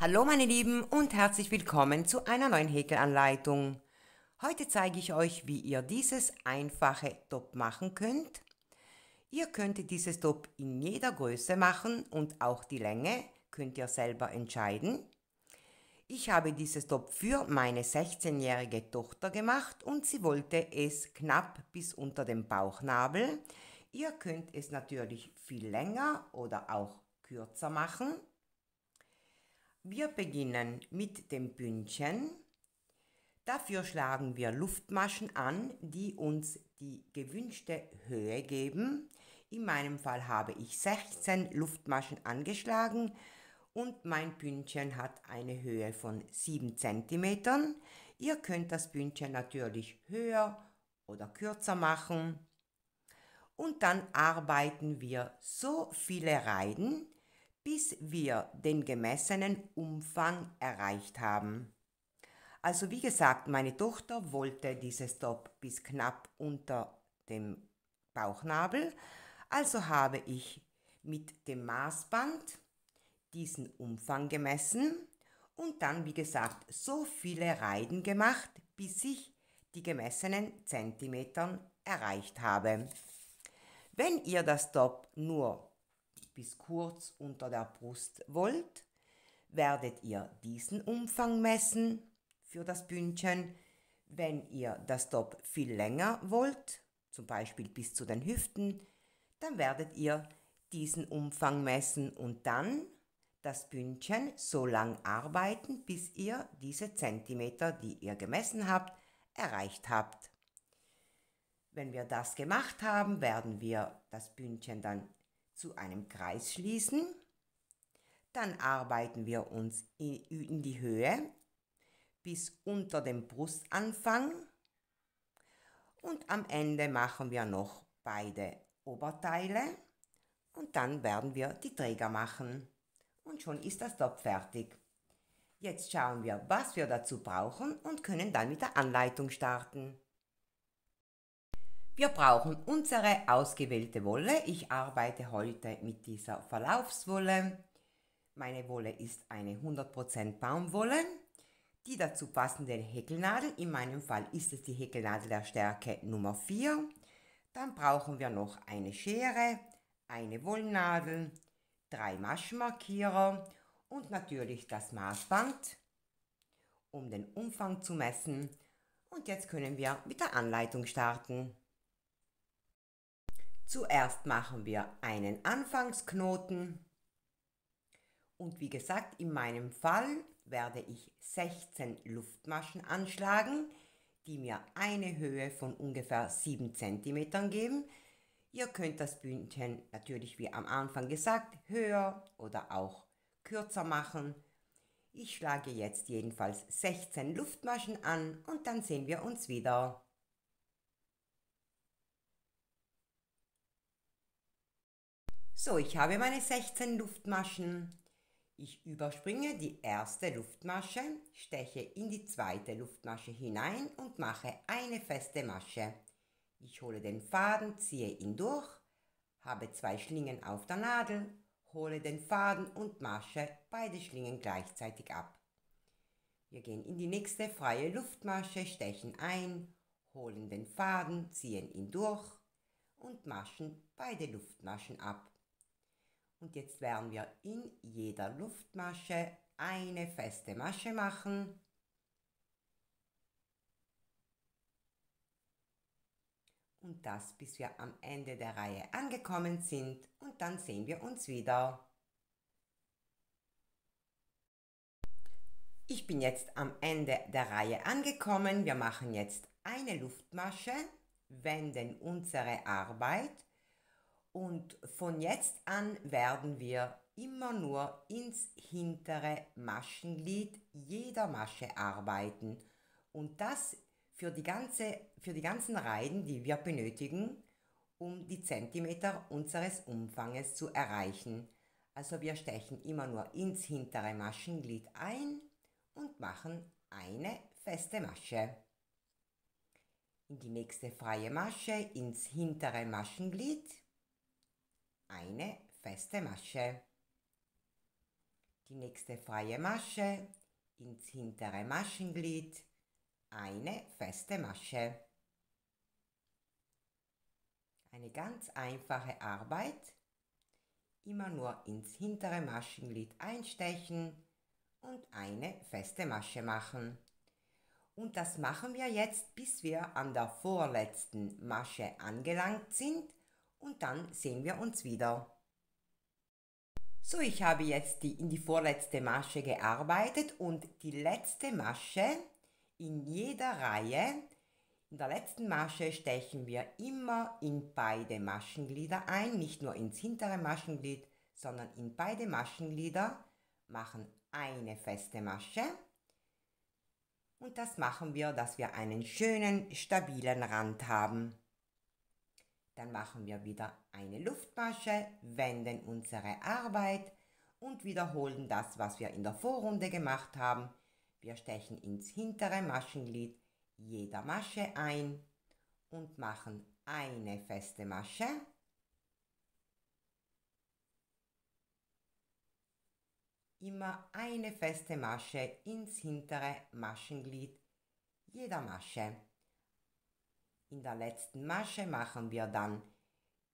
Hallo meine Lieben und herzlich willkommen zu einer neuen Häkelanleitung. Heute zeige ich euch, wie ihr dieses einfache Top machen könnt. Ihr könnt dieses Top in jeder Größe machen und auch die Länge könnt ihr selber entscheiden. Ich habe dieses Top für meine 16-jährige Tochter gemacht und sie wollte es knapp bis unter dem Bauchnabel. Ihr könnt es natürlich viel länger oder auch kürzer machen. Wir beginnen mit dem Bündchen. Dafür schlagen wir Luftmaschen an, die uns die gewünschte Höhe geben. In meinem Fall habe ich 16 Luftmaschen angeschlagen und mein Bündchen hat eine Höhe von 7 cm. Ihr könnt das Bündchen natürlich höher oder kürzer machen. Und dann arbeiten wir so viele Reihen, bis wir den gemessenen Umfang erreicht haben. Also wie gesagt, meine Tochter wollte dieses Top bis knapp unter dem Bauchnabel, also habe ich mit dem Maßband diesen Umfang gemessen und dann, wie gesagt, so viele Reihen gemacht, bis ich die gemessenen Zentimetern erreicht habe. Wenn ihr das Top nur bis kurz unter der Brust wollt, werdet ihr diesen Umfang messen für das Bündchen. Wenn ihr das Top viel länger wollt, zum Beispiel bis zu den Hüften, dann werdet ihr diesen Umfang messen und dann das Bündchen so lang arbeiten, bis ihr diese Zentimeter, die ihr gemessen habt, erreicht habt. Wenn wir das gemacht haben, werden wir das Bündchen dann zu einem Kreis schließen. Dann arbeiten wir uns in die Höhe bis unter dem Brustanfang und am Ende machen wir noch beide Oberteile und dann werden wir die Träger machen und schon ist das Top fertig. Jetzt schauen wir, was wir dazu brauchen und können dann mit der Anleitung starten. Wir brauchen unsere ausgewählte Wolle. Ich arbeite heute mit dieser Verlaufswolle. Meine Wolle ist eine 100% Baumwolle. Die dazu passende Häkelnadel, in meinem Fall ist es die Häkelnadel der Stärke Nummer 4. Dann brauchen wir noch eine Schere, eine Wollnadel, drei Maschenmarkierer und natürlich das Maßband, um den Umfang zu messen. Und jetzt können wir mit der Anleitung starten. Zuerst machen wir einen Anfangsknoten und wie gesagt, in meinem Fall werde ich 16 Luftmaschen anschlagen, die mir eine Höhe von ungefähr 7 cm geben. Ihr könnt das Bündchen natürlich wie am Anfang gesagt höher oder auch kürzer machen. Ich schlage jetzt jedenfalls 16 Luftmaschen an und dann sehen wir uns wieder. So, ich habe meine 16 Luftmaschen. Ich überspringe die erste Luftmasche, steche in die zweite Luftmasche hinein und mache eine feste Masche. Ich hole den Faden, ziehe ihn durch, habe zwei Schlingen auf der Nadel, hole den Faden und masche beide Schlingen gleichzeitig ab. Wir gehen in die nächste freie Luftmasche, stechen ein, holen den Faden, ziehen ihn durch und maschen beide Luftmaschen ab. Und jetzt werden wir in jeder Luftmasche eine feste Masche machen. Und das bis wir am Ende der Reihe angekommen sind und dann sehen wir uns wieder. Ich bin jetzt am Ende der Reihe angekommen. Wir machen jetzt eine Luftmasche, wenden unsere Arbeit und von jetzt an werden wir immer nur ins hintere Maschenglied jeder Masche arbeiten. Und das für die, ganze, für die ganzen Reihen, die wir benötigen, um die Zentimeter unseres Umfanges zu erreichen. Also wir stechen immer nur ins hintere Maschenglied ein und machen eine feste Masche. In die nächste freie Masche ins hintere Maschenglied eine feste Masche. die nächste freie Masche ins hintere Maschenglied, eine feste Masche. Eine ganz einfache Arbeit. Immer nur ins hintere Maschenglied einstechen und eine feste Masche machen. Und das machen wir jetzt, bis wir an der vorletzten Masche angelangt sind und dann sehen wir uns wieder. So, ich habe jetzt die, in die vorletzte Masche gearbeitet und die letzte Masche in jeder Reihe, in der letzten Masche stechen wir immer in beide Maschenglieder ein, nicht nur ins hintere Maschenglied, sondern in beide Maschenglieder, machen eine feste Masche und das machen wir, dass wir einen schönen, stabilen Rand haben. Dann machen wir wieder eine Luftmasche, wenden unsere Arbeit und wiederholen das, was wir in der Vorrunde gemacht haben. Wir stechen ins hintere Maschenglied jeder Masche ein und machen eine feste Masche. Immer eine feste Masche ins hintere Maschenglied jeder Masche. In der letzten Masche machen wir dann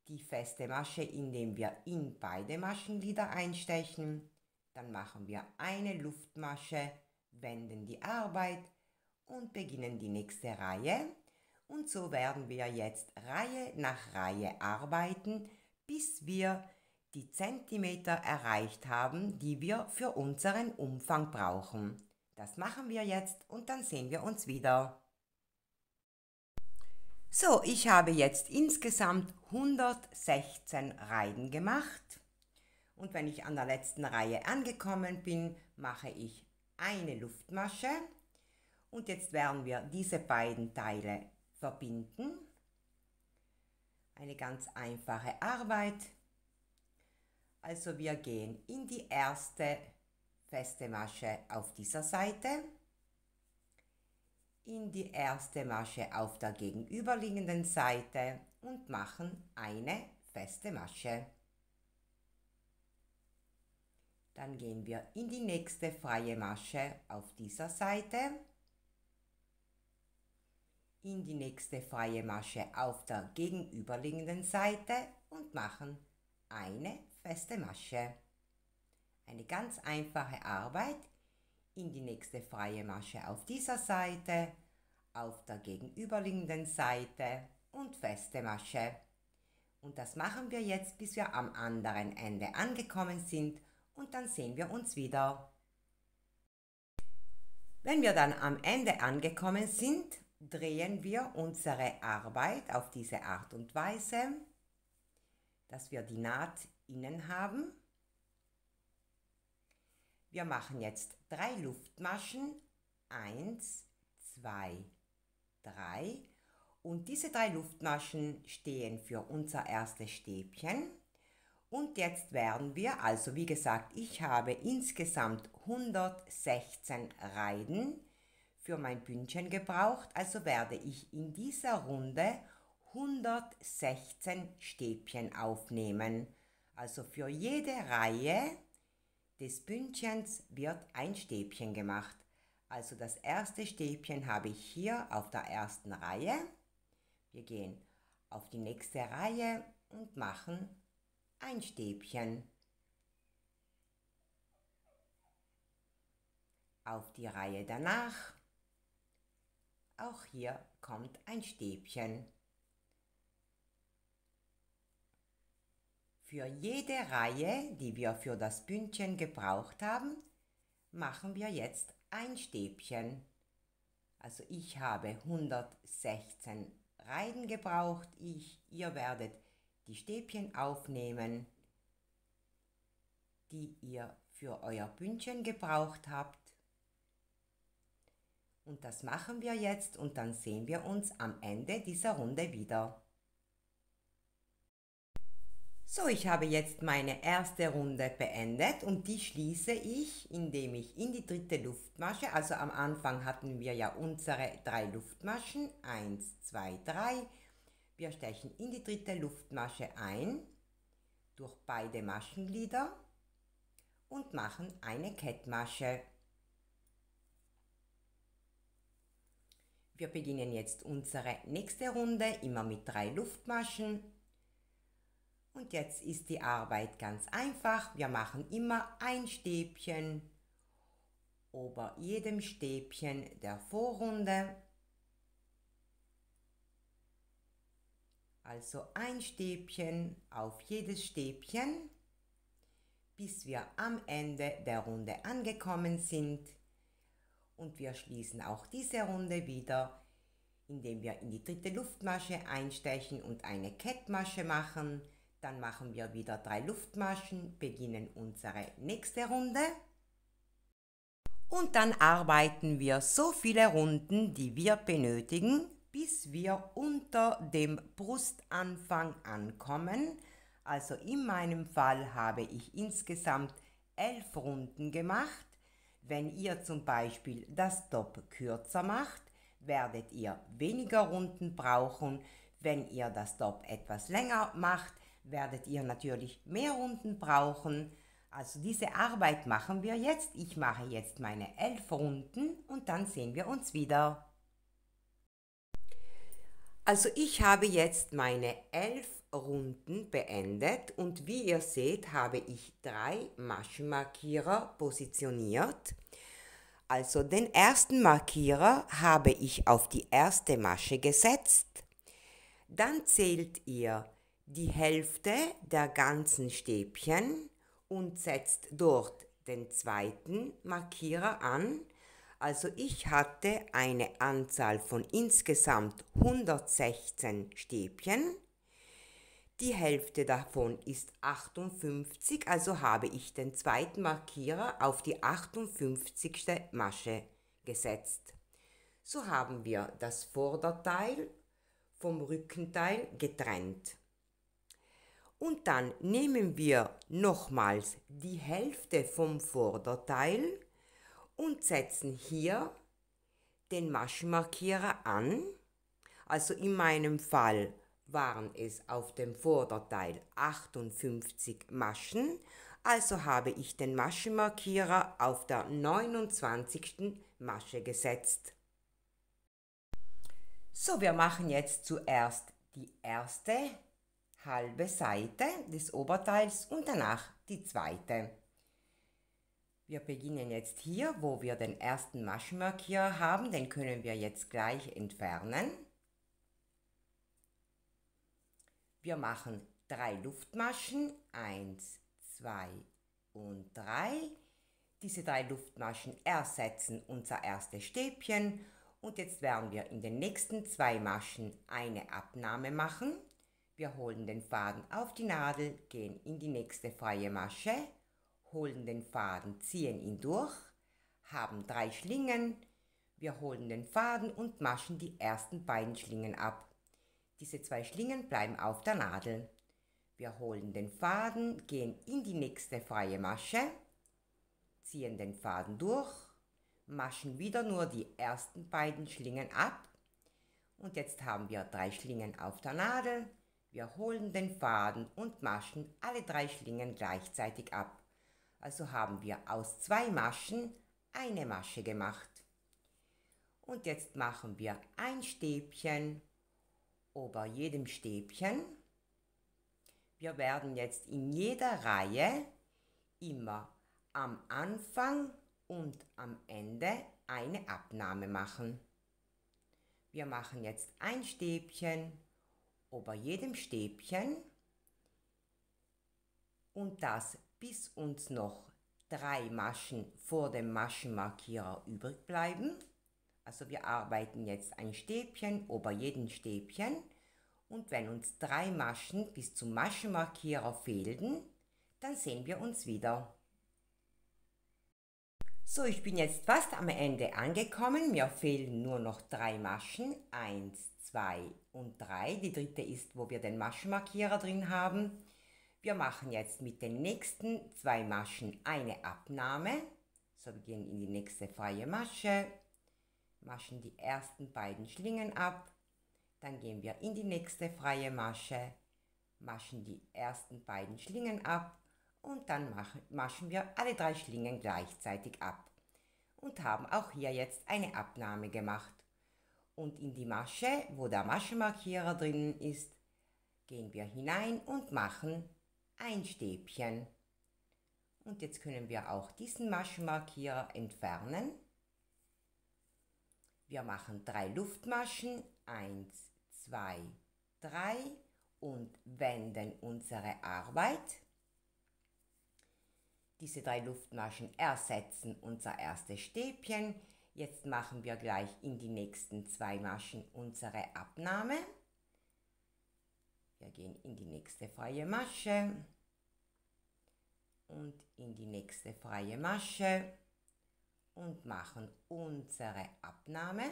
die feste Masche, indem wir in beide Maschenglieder einstechen. Dann machen wir eine Luftmasche, wenden die Arbeit und beginnen die nächste Reihe. Und so werden wir jetzt Reihe nach Reihe arbeiten, bis wir die Zentimeter erreicht haben, die wir für unseren Umfang brauchen. Das machen wir jetzt und dann sehen wir uns wieder. So, ich habe jetzt insgesamt 116 Reihen gemacht. Und wenn ich an der letzten Reihe angekommen bin, mache ich eine Luftmasche. Und jetzt werden wir diese beiden Teile verbinden. Eine ganz einfache Arbeit. Also wir gehen in die erste feste Masche auf dieser Seite in die erste Masche auf der gegenüberliegenden Seite und machen eine feste Masche. Dann gehen wir in die nächste freie Masche auf dieser Seite, in die nächste freie Masche auf der gegenüberliegenden Seite und machen eine feste Masche. Eine ganz einfache Arbeit, in die nächste freie Masche auf dieser Seite, auf der gegenüberliegenden Seite und feste Masche. Und das machen wir jetzt, bis wir am anderen Ende angekommen sind und dann sehen wir uns wieder. Wenn wir dann am Ende angekommen sind, drehen wir unsere Arbeit auf diese Art und Weise, dass wir die Naht innen haben wir machen jetzt drei Luftmaschen. Eins, zwei, drei. Und diese drei Luftmaschen stehen für unser erstes Stäbchen. Und jetzt werden wir, also wie gesagt, ich habe insgesamt 116 Reihen für mein Bündchen gebraucht. Also werde ich in dieser Runde 116 Stäbchen aufnehmen. Also für jede Reihe des Bündchens wird ein Stäbchen gemacht. Also das erste Stäbchen habe ich hier auf der ersten Reihe. Wir gehen auf die nächste Reihe und machen ein Stäbchen. Auf die Reihe danach. Auch hier kommt ein Stäbchen. Für jede Reihe, die wir für das Bündchen gebraucht haben, machen wir jetzt ein Stäbchen. Also ich habe 116 Reihen gebraucht. Ich, ihr werdet die Stäbchen aufnehmen, die ihr für euer Bündchen gebraucht habt. Und das machen wir jetzt und dann sehen wir uns am Ende dieser Runde wieder. So, ich habe jetzt meine erste Runde beendet und die schließe ich, indem ich in die dritte Luftmasche, also am Anfang hatten wir ja unsere drei Luftmaschen, 1, 2, 3. Wir stechen in die dritte Luftmasche ein, durch beide Maschenglieder und machen eine Kettmasche. Wir beginnen jetzt unsere nächste Runde immer mit drei Luftmaschen. Und jetzt ist die Arbeit ganz einfach. Wir machen immer ein Stäbchen ober jedem Stäbchen der Vorrunde. Also ein Stäbchen auf jedes Stäbchen, bis wir am Ende der Runde angekommen sind. Und wir schließen auch diese Runde wieder, indem wir in die dritte Luftmasche einstechen und eine Kettmasche machen. Dann machen wir wieder drei Luftmaschen, beginnen unsere nächste Runde. Und dann arbeiten wir so viele Runden, die wir benötigen, bis wir unter dem Brustanfang ankommen. Also in meinem Fall habe ich insgesamt elf Runden gemacht. Wenn ihr zum Beispiel das Top kürzer macht, werdet ihr weniger Runden brauchen. Wenn ihr das Top etwas länger macht, werdet ihr natürlich mehr Runden brauchen. Also diese Arbeit machen wir jetzt. Ich mache jetzt meine elf Runden und dann sehen wir uns wieder. Also ich habe jetzt meine elf Runden beendet und wie ihr seht habe ich drei Maschenmarkierer positioniert. Also den ersten Markierer habe ich auf die erste Masche gesetzt. Dann zählt ihr die Hälfte der ganzen Stäbchen und setzt dort den zweiten Markierer an also ich hatte eine Anzahl von insgesamt 116 Stäbchen. Die Hälfte davon ist 58, also habe ich den zweiten Markierer auf die 58. Masche gesetzt. So haben wir das Vorderteil vom Rückenteil getrennt. Und dann nehmen wir nochmals die Hälfte vom Vorderteil und setzen hier den Maschenmarkierer an. Also in meinem Fall waren es auf dem Vorderteil 58 Maschen, also habe ich den Maschenmarkierer auf der 29. Masche gesetzt. So, wir machen jetzt zuerst die erste halbe Seite des Oberteils und danach die zweite. Wir beginnen jetzt hier, wo wir den ersten Maschenmarkierer haben. Den können wir jetzt gleich entfernen. Wir machen drei Luftmaschen. Eins, zwei und drei. Diese drei Luftmaschen ersetzen unser erstes Stäbchen. Und jetzt werden wir in den nächsten zwei Maschen eine Abnahme machen. Wir holen den Faden auf die Nadel, gehen in die nächste freie Masche holen den Faden, ziehen ihn durch, haben drei Schlingen, wir holen den Faden und maschen die ersten beiden Schlingen ab. Diese zwei Schlingen bleiben auf der Nadel. Wir holen den Faden, gehen in die nächste freie Masche, ziehen den Faden durch, maschen wieder nur die ersten beiden Schlingen ab und jetzt haben wir drei Schlingen auf der Nadel. Wir holen den Faden und maschen alle drei Schlingen gleichzeitig ab. Also haben wir aus zwei Maschen eine Masche gemacht. Und jetzt machen wir ein Stäbchen ober jedem Stäbchen. Wir werden jetzt in jeder Reihe immer am Anfang und am Ende eine Abnahme machen. Wir machen jetzt ein Stäbchen ober jedem Stäbchen und das bis uns noch drei Maschen vor dem Maschenmarkierer übrig bleiben. Also wir arbeiten jetzt ein Stäbchen ober jedem Stäbchen und wenn uns drei Maschen bis zum Maschenmarkierer fehlen, dann sehen wir uns wieder. So, ich bin jetzt fast am Ende angekommen. Mir fehlen nur noch drei Maschen. Eins, zwei und drei. Die dritte ist, wo wir den Maschenmarkierer drin haben. Wir machen jetzt mit den nächsten zwei Maschen eine Abnahme. So, wir gehen in die nächste freie Masche, maschen die ersten beiden Schlingen ab, dann gehen wir in die nächste freie Masche, maschen die ersten beiden Schlingen ab und dann maschen wir alle drei Schlingen gleichzeitig ab und haben auch hier jetzt eine Abnahme gemacht. Und in die Masche, wo der Maschenmarkierer drin ist, gehen wir hinein und machen ein Stäbchen. Und jetzt können wir auch diesen Maschenmarkierer entfernen. Wir machen drei Luftmaschen, eins, zwei, drei und wenden unsere Arbeit. Diese drei Luftmaschen ersetzen unser erstes Stäbchen. Jetzt machen wir gleich in die nächsten zwei Maschen unsere Abnahme. Wir gehen in die nächste freie Masche und in die nächste freie Masche und machen unsere Abnahme.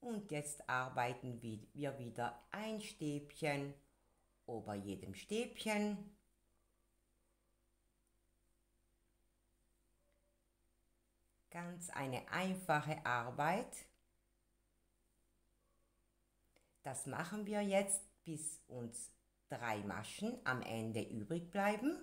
Und jetzt arbeiten wir wieder ein Stäbchen ober jedem Stäbchen Ganz eine einfache Arbeit. Das machen wir jetzt, bis uns drei Maschen am Ende übrig bleiben.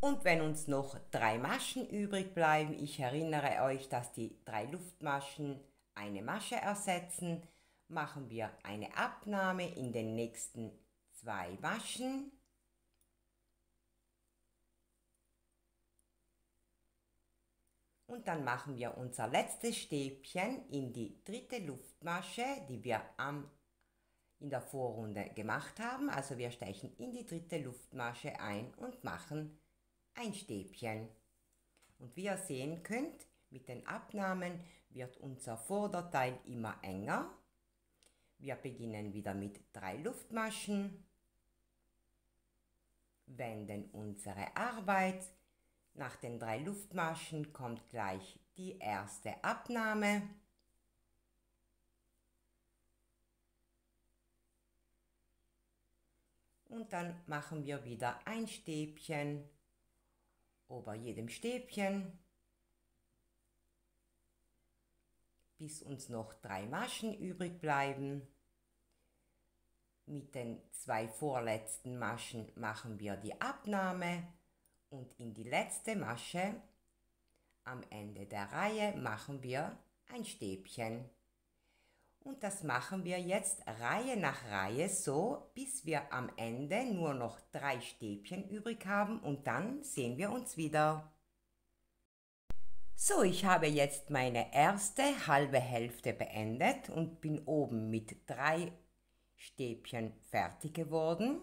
Und wenn uns noch drei Maschen übrig bleiben, ich erinnere euch, dass die drei Luftmaschen eine Masche ersetzen, machen wir eine Abnahme in den nächsten zwei Maschen Und dann machen wir unser letztes Stäbchen in die dritte Luftmasche, die wir am, in der Vorrunde gemacht haben. Also wir stechen in die dritte Luftmasche ein und machen ein Stäbchen. Und wie ihr sehen könnt, mit den Abnahmen wird unser Vorderteil immer enger. Wir beginnen wieder mit drei Luftmaschen, wenden unsere Arbeit nach den drei Luftmaschen kommt gleich die erste Abnahme. Und dann machen wir wieder ein Stäbchen ober jedem Stäbchen, bis uns noch drei Maschen übrig bleiben. Mit den zwei vorletzten Maschen machen wir die Abnahme und in die letzte Masche am Ende der Reihe machen wir ein Stäbchen. Und das machen wir jetzt Reihe nach Reihe so, bis wir am Ende nur noch drei Stäbchen übrig haben und dann sehen wir uns wieder. So, ich habe jetzt meine erste halbe Hälfte beendet und bin oben mit drei Stäbchen fertig geworden.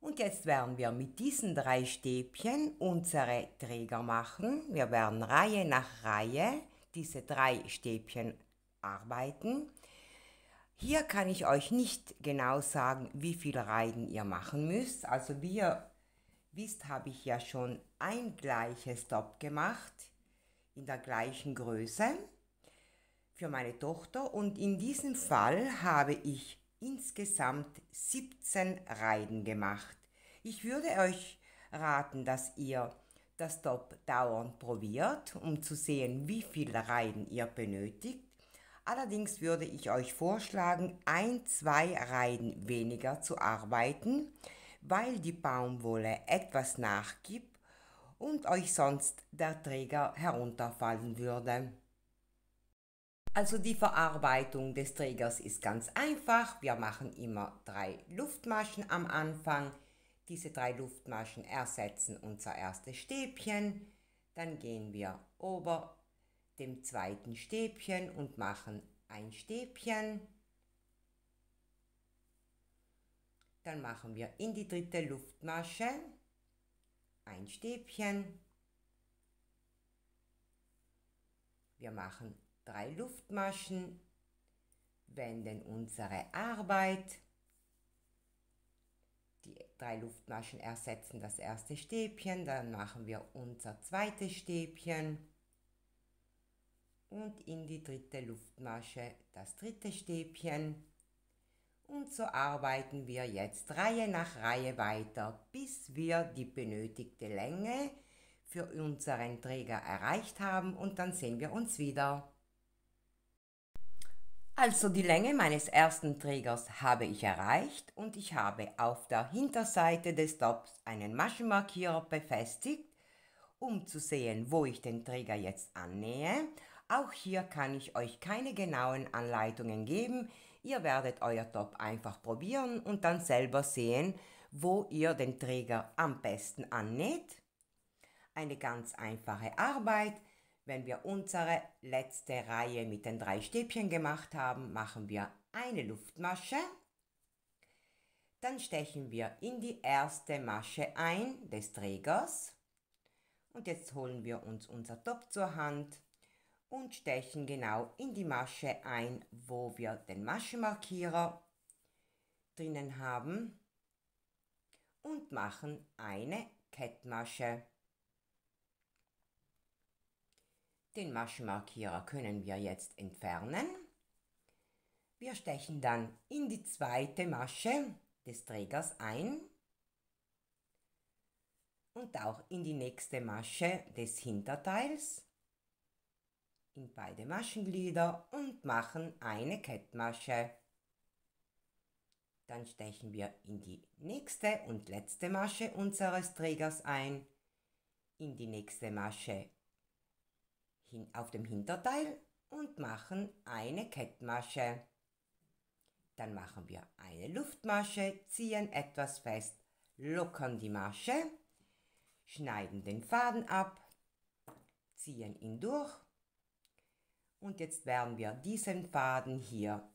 Und jetzt werden wir mit diesen drei Stäbchen unsere Träger machen. Wir werden Reihe nach Reihe diese drei Stäbchen arbeiten. Hier kann ich euch nicht genau sagen, wie viele Reihen ihr machen müsst. Also wie ihr wisst, habe ich ja schon ein gleiches Top gemacht in der gleichen Größe für meine Tochter und in diesem Fall habe ich insgesamt 17 Reihen gemacht. Ich würde euch raten, dass ihr das Top dauernd probiert, um zu sehen, wie viele Reihen ihr benötigt. Allerdings würde ich euch vorschlagen, ein, zwei Reihen weniger zu arbeiten, weil die Baumwolle etwas nachgibt und euch sonst der Träger herunterfallen würde. Also die Verarbeitung des Trägers ist ganz einfach. Wir machen immer drei Luftmaschen am Anfang. Diese drei Luftmaschen ersetzen unser erstes Stäbchen. Dann gehen wir ober dem zweiten Stäbchen und machen ein Stäbchen. Dann machen wir in die dritte Luftmasche ein Stäbchen. Wir machen drei Luftmaschen, wenden unsere Arbeit. Die drei Luftmaschen ersetzen das erste Stäbchen, dann machen wir unser zweites Stäbchen und in die dritte Luftmasche das dritte Stäbchen. Und so arbeiten wir jetzt Reihe nach Reihe weiter, bis wir die benötigte Länge für unseren Träger erreicht haben und dann sehen wir uns wieder. Also die Länge meines ersten Trägers habe ich erreicht und ich habe auf der Hinterseite des Tops einen Maschenmarkierer befestigt, um zu sehen, wo ich den Träger jetzt annähe. Auch hier kann ich euch keine genauen Anleitungen geben. Ihr werdet euer Top einfach probieren und dann selber sehen, wo ihr den Träger am besten annäht. Eine ganz einfache Arbeit. Wenn wir unsere letzte Reihe mit den drei Stäbchen gemacht haben, machen wir eine Luftmasche. Dann stechen wir in die erste Masche ein des Trägers. Und jetzt holen wir uns unser Top zur Hand und stechen genau in die Masche ein, wo wir den Maschenmarkierer drinnen haben und machen eine Kettmasche. Den Maschenmarkierer können wir jetzt entfernen. Wir stechen dann in die zweite Masche des Trägers ein und auch in die nächste Masche des Hinterteils in beide Maschenglieder und machen eine Kettmasche. Dann stechen wir in die nächste und letzte Masche unseres Trägers ein, in die nächste Masche auf dem Hinterteil und machen eine Kettmasche. Dann machen wir eine Luftmasche, ziehen etwas fest, lockern die Masche, schneiden den Faden ab, ziehen ihn durch und jetzt werden wir diesen Faden hier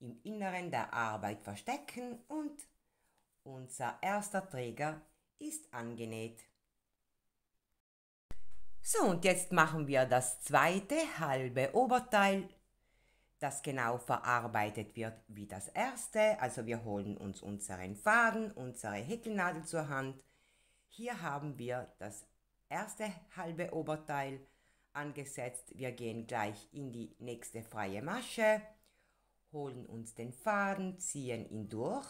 im Inneren der Arbeit verstecken und unser erster Träger ist angenäht. So, und jetzt machen wir das zweite halbe Oberteil, das genau verarbeitet wird wie das erste. Also wir holen uns unseren Faden, unsere Häkelnadel zur Hand. Hier haben wir das erste halbe Oberteil angesetzt. Wir gehen gleich in die nächste freie Masche, holen uns den Faden, ziehen ihn durch,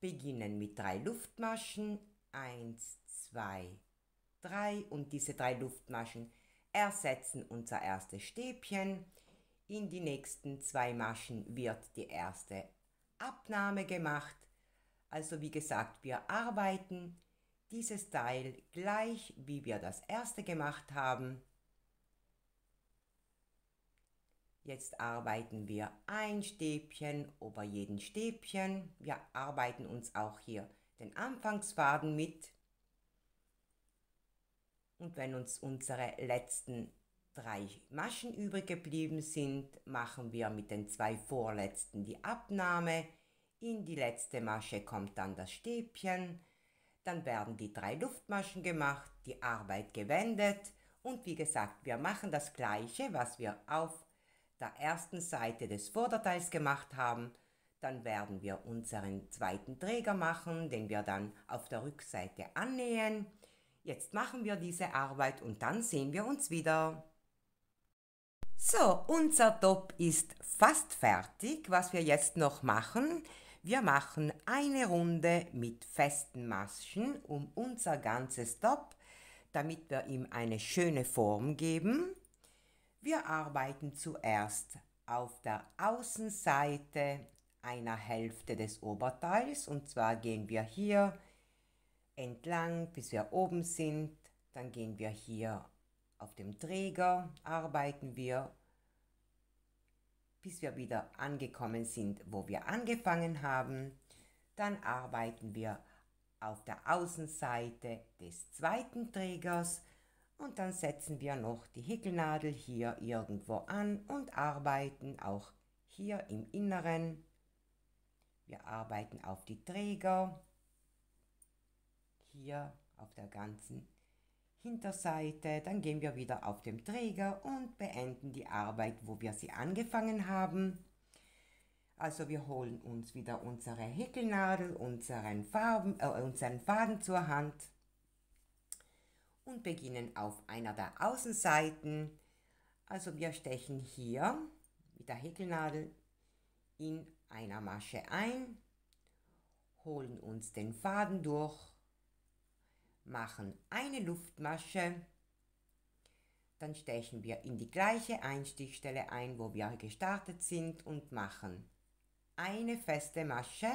beginnen mit drei Luftmaschen, 1, 2, 3. 3 und diese drei Luftmaschen ersetzen unser erstes Stäbchen. In die nächsten zwei Maschen wird die erste Abnahme gemacht. Also wie gesagt, wir arbeiten dieses Teil gleich wie wir das erste gemacht haben. Jetzt arbeiten wir ein Stäbchen über jeden Stäbchen. Wir arbeiten uns auch hier den Anfangsfaden mit. Und wenn uns unsere letzten drei Maschen übrig geblieben sind, machen wir mit den zwei vorletzten die Abnahme. In die letzte Masche kommt dann das Stäbchen. Dann werden die drei Luftmaschen gemacht, die Arbeit gewendet und wie gesagt, wir machen das gleiche, was wir auf der ersten Seite des Vorderteils gemacht haben. Dann werden wir unseren zweiten Träger machen, den wir dann auf der Rückseite annähen. Jetzt machen wir diese Arbeit und dann sehen wir uns wieder. So, unser Top ist fast fertig. Was wir jetzt noch machen, wir machen eine Runde mit festen Maschen um unser ganzes Top, damit wir ihm eine schöne Form geben. Wir arbeiten zuerst auf der Außenseite einer Hälfte des Oberteils und zwar gehen wir hier entlang, bis wir oben sind. Dann gehen wir hier auf dem Träger, arbeiten wir, bis wir wieder angekommen sind, wo wir angefangen haben. Dann arbeiten wir auf der Außenseite des zweiten Trägers und dann setzen wir noch die Häkelnadel hier irgendwo an und arbeiten auch hier im Inneren. Wir arbeiten auf die Träger hier auf der ganzen Hinterseite. Dann gehen wir wieder auf den Träger und beenden die Arbeit, wo wir sie angefangen haben. Also wir holen uns wieder unsere Häkelnadel, unseren, Farben, äh, unseren Faden zur Hand und beginnen auf einer der Außenseiten. Also wir stechen hier mit der Häkelnadel in einer Masche ein, holen uns den Faden durch machen eine Luftmasche, Dann stechen wir in die gleiche Einstichstelle ein, wo wir gestartet sind und machen eine feste Masche.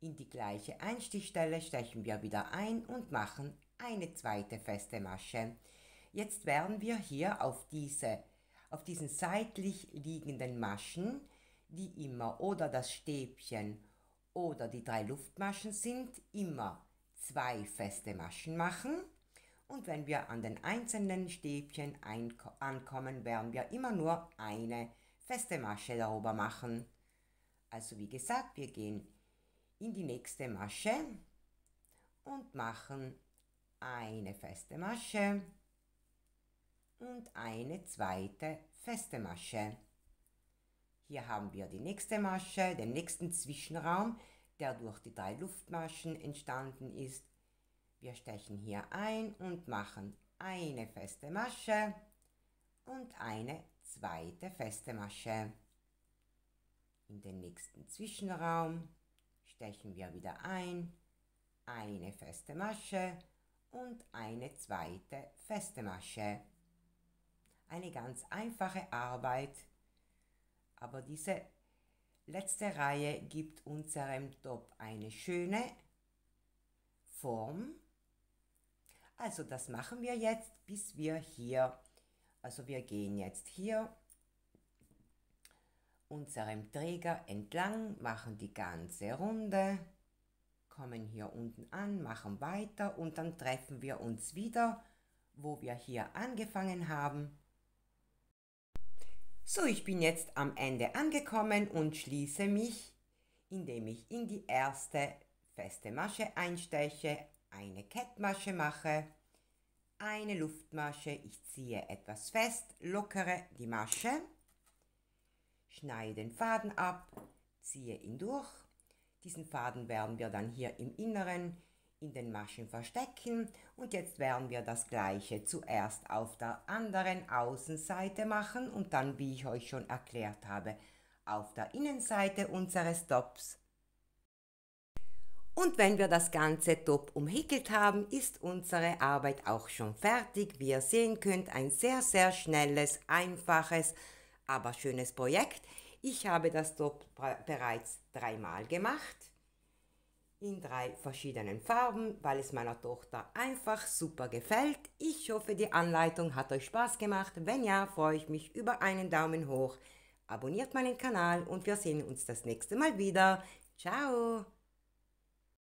In die gleiche Einstichstelle stechen wir wieder ein und machen eine zweite feste Masche. Jetzt werden wir hier auf, diese, auf diesen seitlich liegenden Maschen, die immer oder das Stäbchen oder die drei Luftmaschen sind, immer zwei feste Maschen machen. Und wenn wir an den einzelnen Stäbchen ankommen, werden wir immer nur eine feste Masche darüber machen. Also wie gesagt, wir gehen in die nächste Masche und machen eine feste Masche und eine zweite feste Masche. Hier haben wir die nächste Masche, den nächsten Zwischenraum, der durch die drei Luftmaschen entstanden ist. Wir stechen hier ein und machen eine feste Masche und eine zweite feste Masche. In den nächsten Zwischenraum stechen wir wieder ein, eine feste Masche und eine zweite feste Masche. Eine ganz einfache Arbeit, aber diese letzte Reihe gibt unserem Top eine schöne Form. Also das machen wir jetzt, bis wir hier, also wir gehen jetzt hier unserem Träger entlang, machen die ganze Runde kommen hier unten an, machen weiter und dann treffen wir uns wieder, wo wir hier angefangen haben. So, ich bin jetzt am Ende angekommen und schließe mich, indem ich in die erste feste Masche einsteche, eine Kettmasche mache, eine Luftmasche, ich ziehe etwas fest, lockere die Masche, schneide den Faden ab, ziehe ihn durch. Diesen Faden werden wir dann hier im Inneren in den Maschen verstecken und jetzt werden wir das gleiche zuerst auf der anderen Außenseite machen und dann, wie ich euch schon erklärt habe, auf der Innenseite unseres Tops. Und wenn wir das ganze Top umhickelt haben, ist unsere Arbeit auch schon fertig. Wie ihr sehen könnt, ein sehr, sehr schnelles, einfaches, aber schönes Projekt. Ich habe das dort bereits dreimal gemacht in drei verschiedenen Farben, weil es meiner Tochter einfach super gefällt. Ich hoffe, die Anleitung hat euch Spaß gemacht. Wenn ja, freue ich mich über einen Daumen hoch. Abonniert meinen Kanal und wir sehen uns das nächste Mal wieder. Ciao!